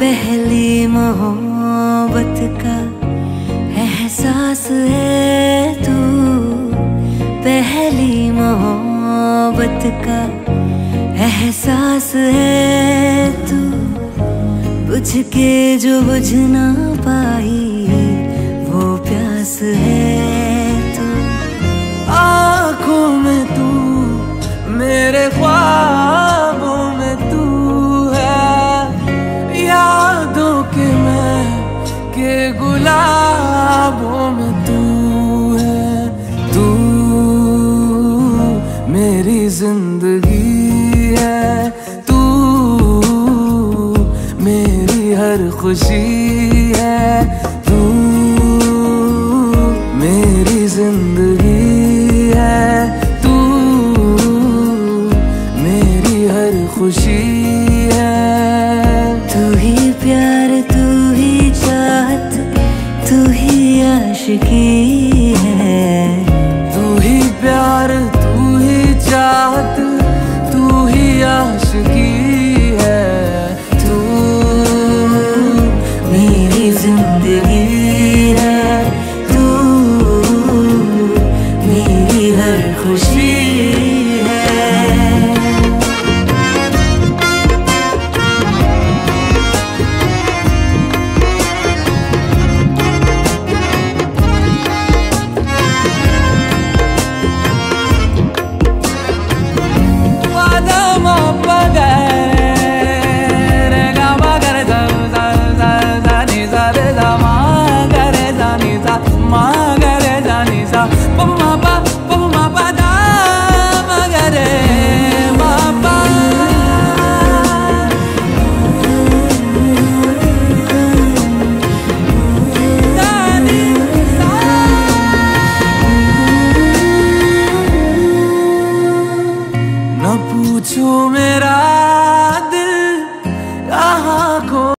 पहली मोहब्बत का एहसास है तू। पहली मोहब्बत का एहसास है तू। बुझ के जो बुझ ना पाई के गुलाबों में तू है, तू मेरी ज़िंदगी है, तू मेरी हर खुशी है, तू मेरी ज़िंदगी खुशी romperai.